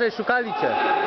Uważaj, szukali cię.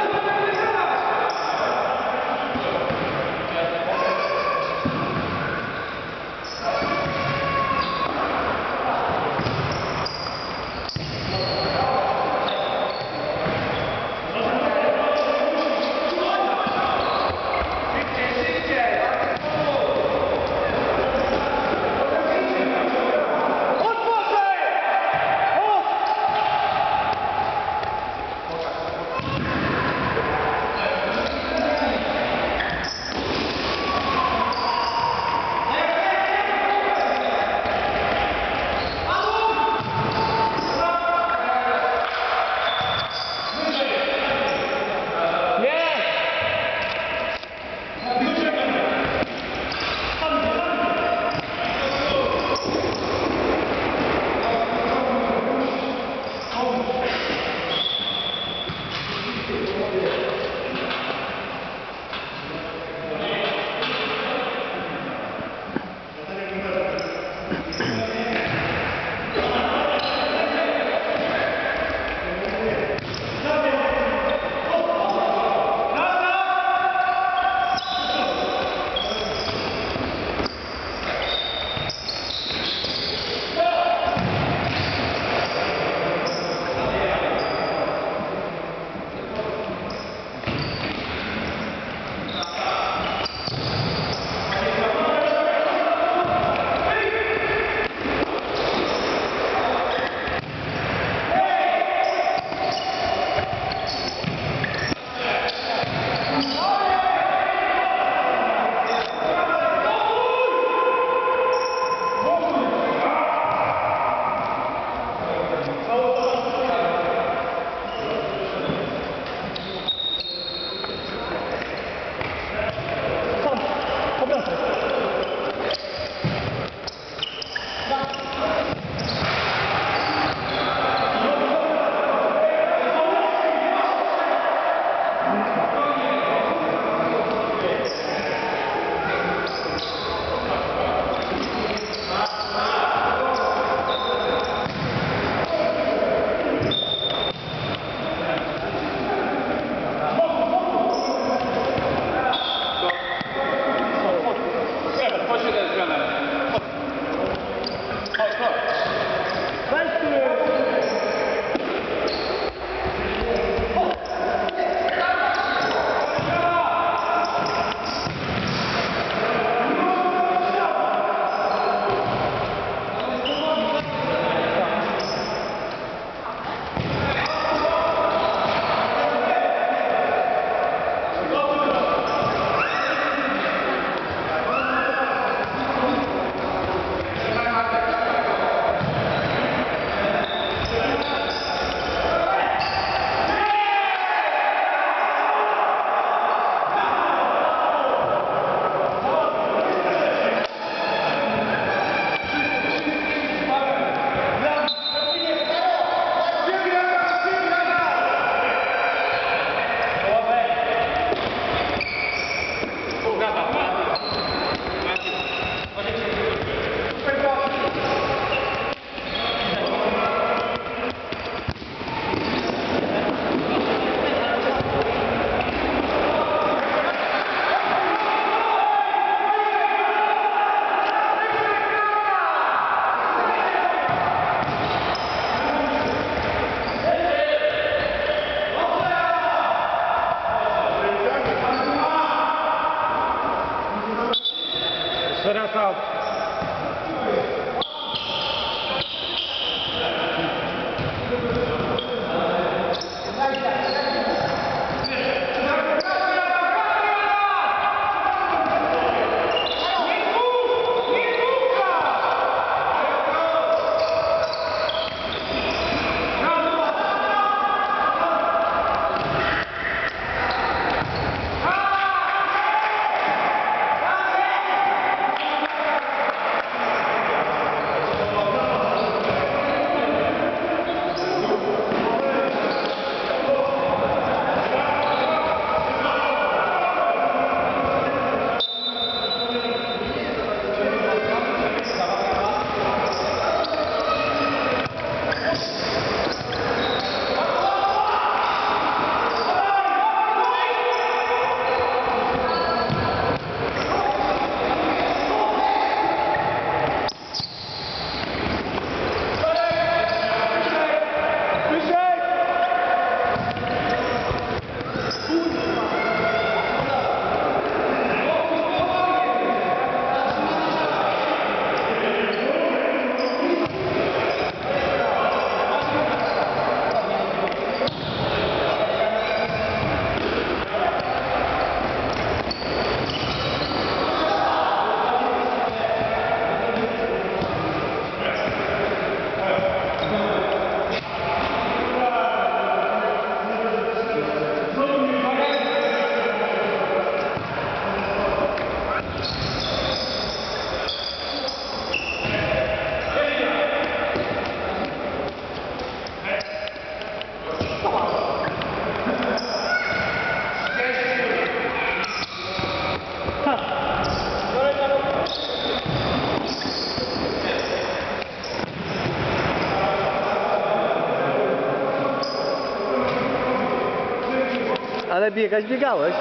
Ale biegać biegałeś,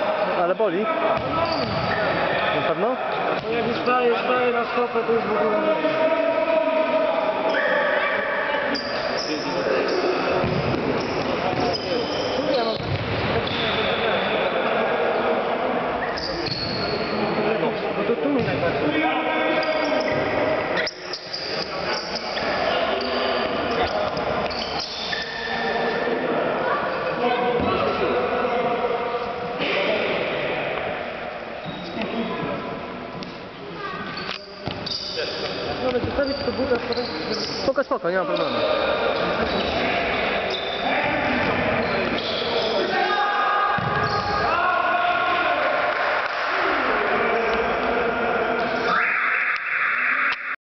ale boli. Na pewno? No jak już staje, staje na stopę, to już w ogóle... No to tu mi najbardziej. Ale zostawić to buta, Spoko, spoko, nie ma problemu.